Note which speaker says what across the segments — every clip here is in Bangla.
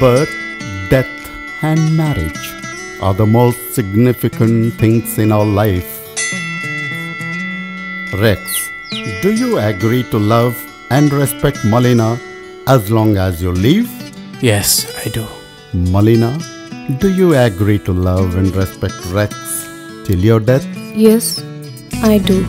Speaker 1: birth, death, and marriage are the most significant things in our life. Rex, do you agree to love and respect Malina as long as you live?
Speaker 2: Yes, I do.
Speaker 1: Malina, do you agree to love and respect Rex till your death?
Speaker 3: Yes, I do.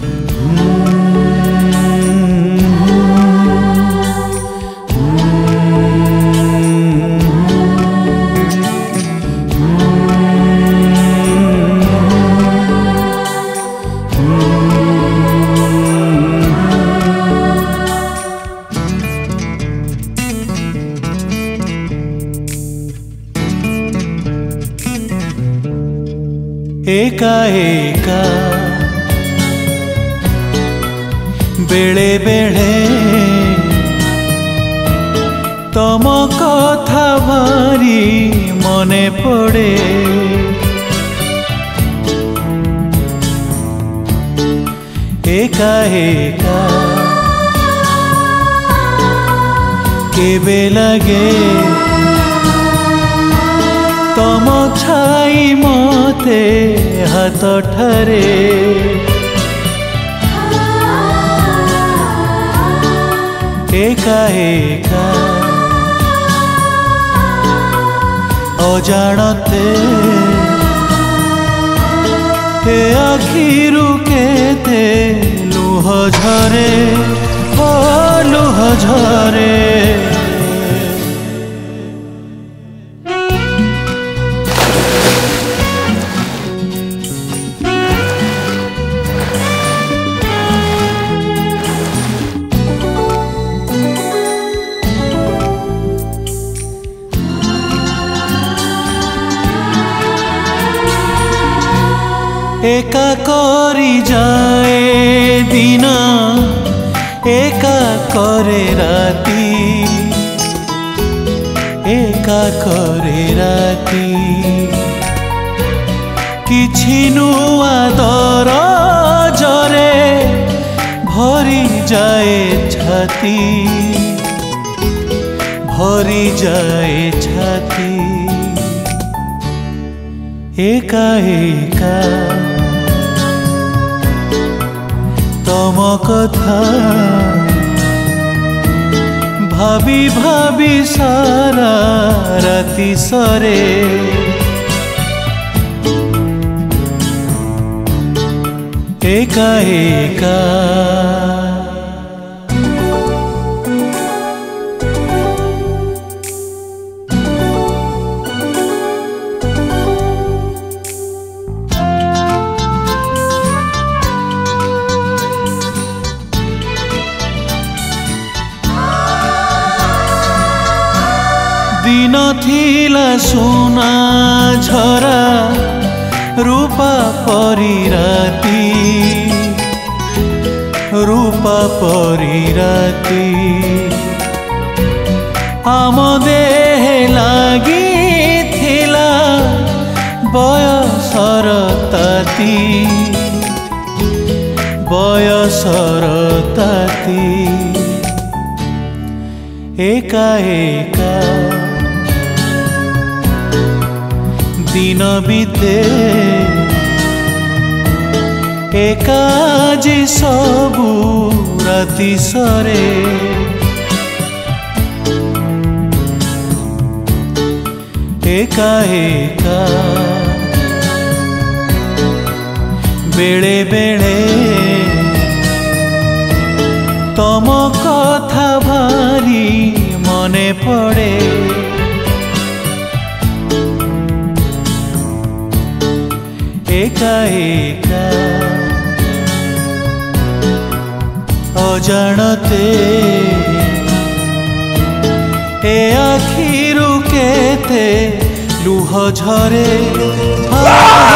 Speaker 4: ಏಕಾ ಏಕಾ বেড়ে বেড়ে তম কথা মারি মনে পড়ে একা একা কেবে লাগে ତେ ହାତଠାରେ ଏକା ଏକା ଅଜାଣତେ ଏ ଆଖିରୁ କେତେ ଲୁହ ଝରେ ଲୁହ ଝରେ একা করি যায় দিন একা করে রাতি একা করে রাতি କିଛି ନୂଆ ଦର ଜରେ ଭରିଯାଏ ଛାତି ଭରିଯାଏ ଛାତି ଏକା ଏକା মম কথা ভাবি ভাবি সারা রাতি সরে একা একা दिन थिला सुना झरा रूप परिराती रूप परिराती आम देह लागि थिला वयसर ताती वयसर ताती एका एका ଦିନ ବିତେ ଏକାଜି ସବୁ ରାତି ସରେ ଏକା ଏକା ବେଳେ ବେଳେ ତମ କଥା ଭାରି ମନେ ପଡ଼େ एका अजाणते ए आखिरु के लुह
Speaker 1: झरे हाँ।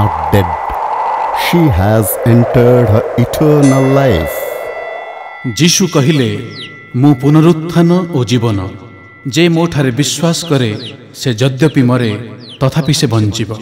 Speaker 1: not dead. She has entered her eternal life.
Speaker 2: যিশু କହିଲେ ମୁଁ ପୁନରୁତ୍ଥାନ ଓ ଜୀବନ ଯେ ମୋଠାରେ ବିଶ୍ୱାସ କରେ ସେ ଯଦ୍ୟପି ମରେ ତଥାପି ସେ ବଞ୍ଚିବ